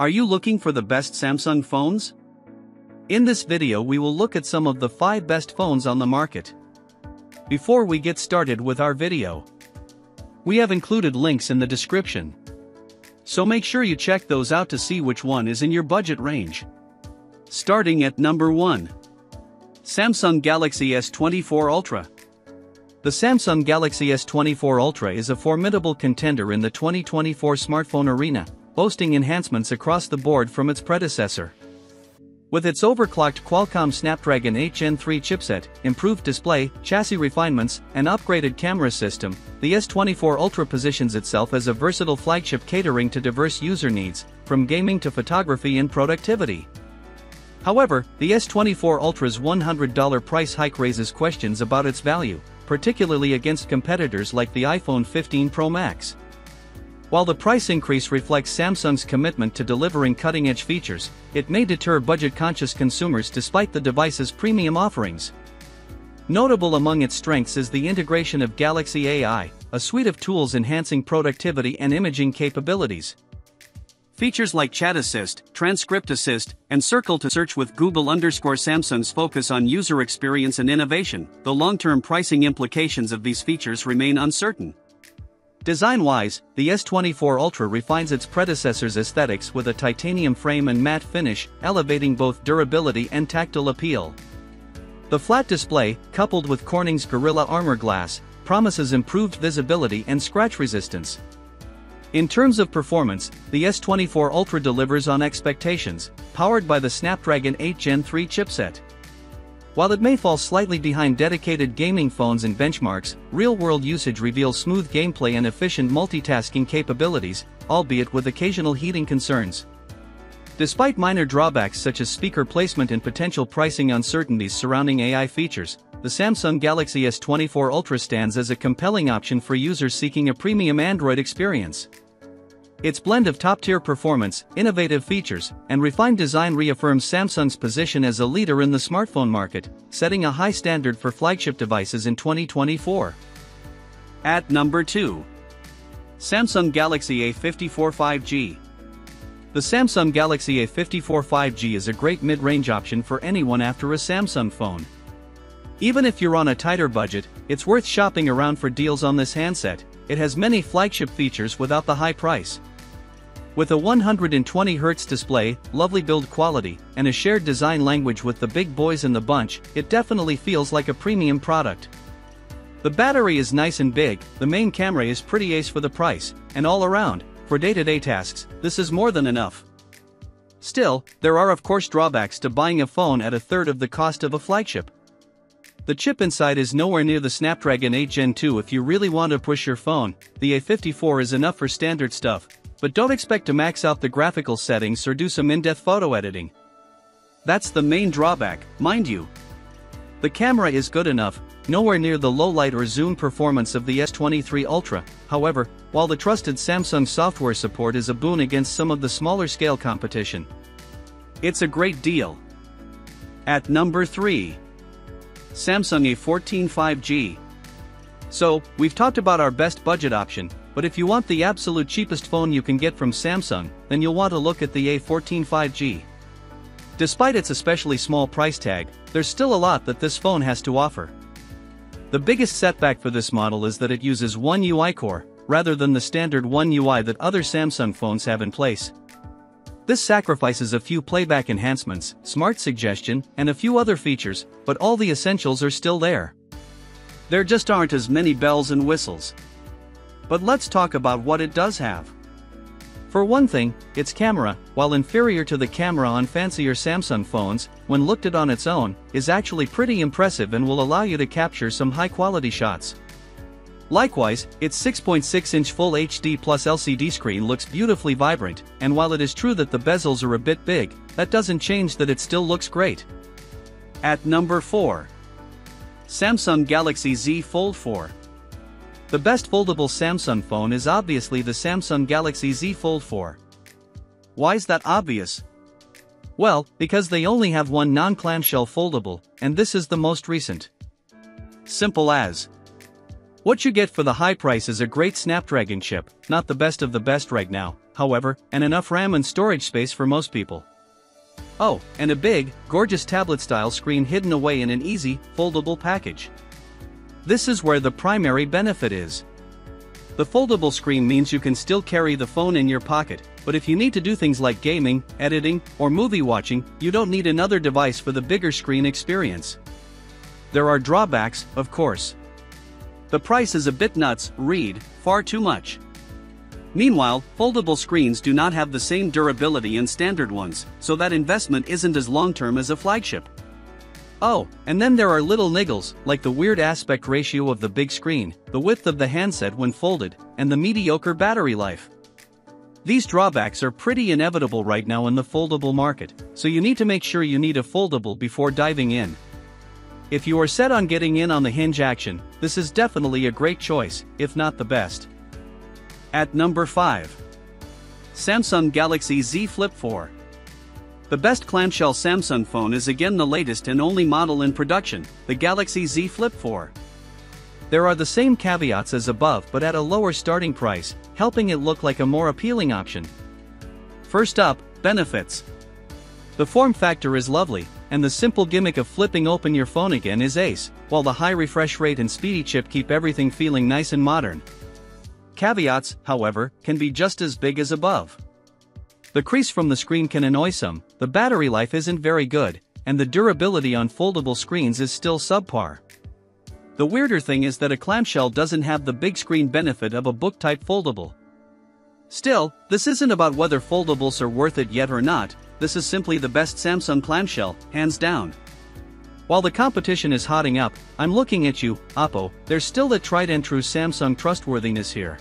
Are you looking for the best Samsung phones? In this video we will look at some of the 5 best phones on the market. Before we get started with our video, we have included links in the description. So make sure you check those out to see which one is in your budget range. Starting at number 1. Samsung Galaxy S24 Ultra. The Samsung Galaxy S24 Ultra is a formidable contender in the 2024 smartphone arena, boasting enhancements across the board from its predecessor. With its overclocked Qualcomm Snapdragon 8 Gen 3 chipset, improved display, chassis refinements, and upgraded camera system, the S24 Ultra positions itself as a versatile flagship catering to diverse user needs, from gaming to photography and productivity. However, the S24 Ultra's $100 price hike raises questions about its value, particularly against competitors like the iPhone 15 Pro Max. While the price increase reflects Samsung's commitment to delivering cutting-edge features, it may deter budget-conscious consumers despite the device's premium offerings. Notable among its strengths is the integration of Galaxy AI, a suite of tools enhancing productivity and imaging capabilities. Features like Chat Assist, Transcript Assist, and Circle to Search with Google underscore Samsung's focus on user experience and innovation, the long-term pricing implications of these features remain uncertain. Design-wise, the S24 Ultra refines its predecessor's aesthetics with a titanium frame and matte finish, elevating both durability and tactile appeal. The flat display, coupled with Corning's Gorilla Armor Glass, promises improved visibility and scratch resistance. In terms of performance, the S24 Ultra delivers on expectations, powered by the Snapdragon 8 Gen 3 chipset. While it may fall slightly behind dedicated gaming phones and benchmarks, real-world usage reveals smooth gameplay and efficient multitasking capabilities, albeit with occasional heating concerns. Despite minor drawbacks such as speaker placement and potential pricing uncertainties surrounding AI features, the Samsung Galaxy S24 Ultra stands as a compelling option for users seeking a premium Android experience. Its blend of top-tier performance, innovative features, and refined design reaffirms Samsung's position as a leader in the smartphone market, setting a high standard for flagship devices in 2024. At number 2. Samsung Galaxy A54 5G. The Samsung Galaxy A54 5G is a great mid-range option for anyone after a Samsung phone. Even if you're on a tighter budget, it's worth shopping around for deals on this handset, it has many flagship features without the high price. With a 120Hz display, lovely build quality, and a shared design language with the big boys in the bunch, it definitely feels like a premium product. The battery is nice and big, the main camera is pretty ace for the price, and all around, for day-to-day tasks, this is more than enough. Still, there are of course drawbacks to buying a phone at a third of the cost of a flagship. The chip inside is nowhere near the Snapdragon 8 Gen 2 if you really want to push your phone, the A54 is enough for standard stuff, but don't expect to max out the graphical settings or do some in-depth photo editing. That's the main drawback, mind you. The camera is good enough, nowhere near the low light or zoom performance of the S23 Ultra, however, while the trusted Samsung software support is a boon against some of the smaller scale competition. It's a great deal. At number 3. Samsung A14 5G. So, we've talked about our best budget option, but if you want the absolute cheapest phone you can get from Samsung, then you'll want to look at the A14 5G. Despite its especially small price tag, there's still a lot that this phone has to offer. The biggest setback for this model is that it uses One UI core, rather than the standard One UI that other Samsung phones have in place. This sacrifices a few playback enhancements, smart suggestion, and a few other features, but all the essentials are still there. There just aren't as many bells and whistles. But let's talk about what it does have. For one thing, its camera, while inferior to the camera on fancier Samsung phones, when looked at on its own, is actually pretty impressive and will allow you to capture some high-quality shots. Likewise, its 6.6-inch Full HD Plus LCD screen looks beautifully vibrant, and while it is true that the bezels are a bit big, that doesn't change that it still looks great. At number 4. Samsung Galaxy Z Fold 4. The best foldable Samsung phone is obviously the Samsung Galaxy Z Fold 4. Why is that obvious? Well, because they only have one non-clamshell foldable, and this is the most recent. Simple as. What you get for the high price is a great Snapdragon chip, not the best of the best right now, however, and enough RAM and storage space for most people. Oh, and a big, gorgeous tablet-style screen hidden away in an easy, foldable package. This is where the primary benefit is. The foldable screen means you can still carry the phone in your pocket, but if you need to do things like gaming, editing, or movie watching, you don't need another device for the bigger screen experience. There are drawbacks, of course. The price is a bit nuts, read, far too much. Meanwhile, foldable screens do not have the same durability and standard ones, so that investment isn't as long-term as a flagship. Oh, and then there are little niggles, like the weird aspect ratio of the big screen, the width of the handset when folded, and the mediocre battery life. These drawbacks are pretty inevitable right now in the foldable market, so you need to make sure you need a foldable before diving in. If you are set on getting in on the hinge action, this is definitely a great choice, if not the best. At number 5. Samsung Galaxy Z Flip 4. The best clamshell Samsung phone is again the latest and only model in production, the Galaxy Z Flip 4. There are the same caveats as above but at a lower starting price, helping it look like a more appealing option. First up, benefits. The form factor is lovely, and the simple gimmick of flipping open your phone again is ace, while the high refresh rate and speedy chip keep everything feeling nice and modern. Caveats, however, can be just as big as above. The crease from the screen can annoy some, the battery life isn't very good, and the durability on foldable screens is still subpar. The weirder thing is that a clamshell doesn't have the big screen benefit of a book-type foldable. Still, this isn't about whether foldables are worth it yet or not, this is simply the best Samsung clamshell, hands down. While the competition is hotting up, I'm looking at you, Oppo, there's still the tried and true Samsung trustworthiness here.